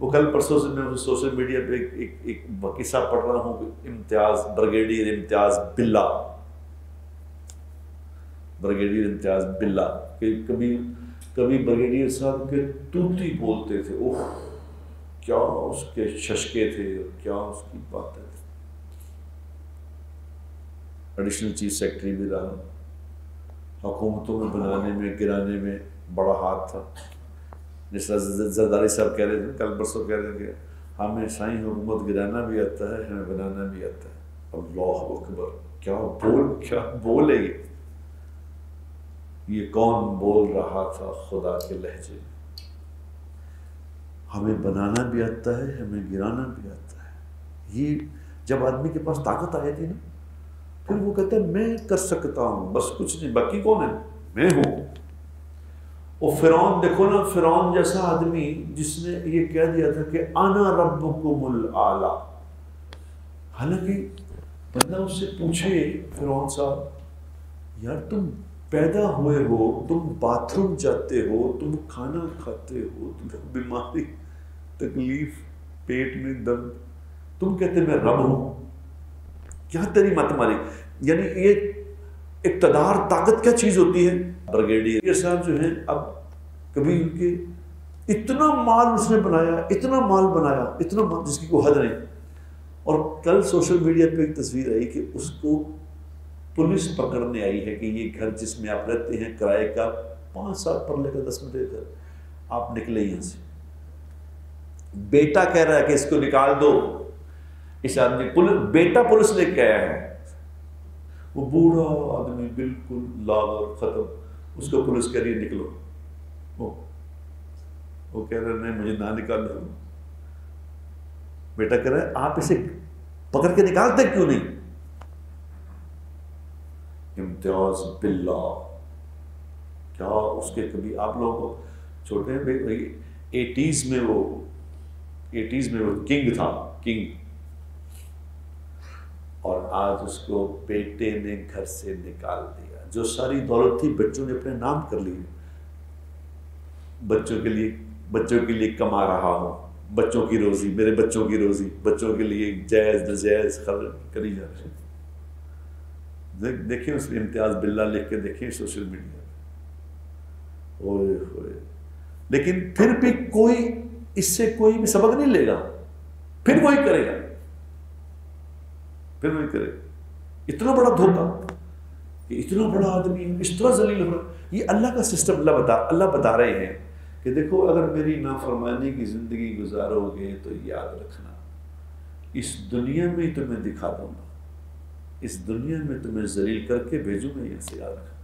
وہ کل پرسوں سے میں سوشل میڈیا پہ ایک ایک قصہ پڑھ رہا ہوں امتیاز بریگیڈیئر امتیاز بلا۔ بریگیڈیئر امتیاز بلا۔ کہ کبھی کبھی بریگیڈیئر صاحب کے توتی بولتے تھے، اوہ، کیا اس کے ششکے تھے، کیا اس کی باتیں تھیں۔ ایڈیشنل چیف سیکٹری بھی رہا۔ حکومتوں میں، بنانے میں، گرانے میں بڑا ہاتھ تھا۔ جس طرح زرداری صاحب کہہ رہے تھے، کل برسوں کہہ رہے تھے ہمیں سائیں حکومت گرانا بھی آتا ہے، ہمیں بنانا بھی آتا ہے۔ اللہ اکبر، کیا بول، کیا بولے یہ؟ یہ کون بول رہا تھا خدا کے لہجے میں؟ ہمیں بنانا بھی آتا ہے، ہمیں گرانا بھی آتا ہے۔ یہ جب آدمی کے پاس طاقت آئی تھی نا، پھر وہ کہتا ہے میں کر سکتا ہوں، بس کچھ نہیں، باقی کون ہے؟ میں ہوں۔ وہ فرعون، دیکھو نا، فرعون جیسا آدمی جس نے یہ کہہ دیا تھا کہ آنا ربکم العلا حالانکہ بندہ اس سے پوچھے، فرعون صاحب، یار تم پیدا ہوئے ہو، تم باتھ روم جاتے ہو، تم کھانا کھاتے ہو تم بیماری، تکلیف، پیٹ میں درد۔ تم کہتے میں رب ہوں۔ کیا تیری مت ماری؟ یعنی یہ اقتدار، طاقت کیا چیز ہوتی ہے؟ بریگیڈیئر صاحب جو ہیں، اب کبھی ان کے اتنا مال اس نے بنایا، اتنا مال بنایا، اتنا مال جس کی کوئی حد نہیں۔ اور کل سوشل میڈیا پہ ایک تصویر آئی کہ اس کو پولیس پکڑنے آئی ہے کہ یہ گھر جس میں آپ رہتے ہیں، کرائے کا پانچ سات پر لے کر دس منٹ گھر، آپ نکلے یہاں سے۔ بیٹا کہہ رہا ہے کہ اس کو نکال دو۔ اس آدمی بیٹا پولیس لے کے آیا ہے۔ وہ بوڑھا آدمی بالکل لاغر ختم، اس کو پولیس کہہ رہی ہے نکلو۔ وہ وہ کہہ رہے نہیں، مجھے نہ نکال دو بیٹا کہہ رہا ہے، آپ اسے پکڑ کے نکالتے کیوں نہیں؟ امتیاز باللہ۔ کیا اس کے کبھی آپ لوگوں کو چھوٹے ایٹیز میں وہ ایٹیز میں وہ کنگ تھا کنگ اور آج اس کو بیٹے نے گھر سے نکال دیا۔ جو ساری دولت تھی، بچوں نے اپنے نام کر لی۔ بچوں کے لیے، بچوں کے لیے کما رہا ہوں۔ بچوں کی روزی، میرے بچوں کی روزی۔ بچوں کے لیے جائز نجائز کری جا رہی۔ دیکھیں اس امتیاز بلا لکھ کے دیکھیں سوشل میڈیا ہوئے ہوئے۔ لیکن پھر بھی کوئی اس سے کوئی بھی سبق نہیں لے گا۔ پھر وہی کرے گا۔ پھر وہی کرے اتنا بڑا دھوکا کہ اتنا بڑا آدمی اس طرح ذلیل ہو رہا یہ اللہ کا سسٹم اللہ بتا اللہ بتا رہے ہیں کہ دیکھو، اگر میری نافرمانی کی زندگی گزارو گے تو یاد رکھنا، اس دنیا میں تمہیں دکھا دوں گا، اس دنیا میں تمہیں ذلیل کر کے بھیجوں گا، یہاں سے یاد رکھنا۔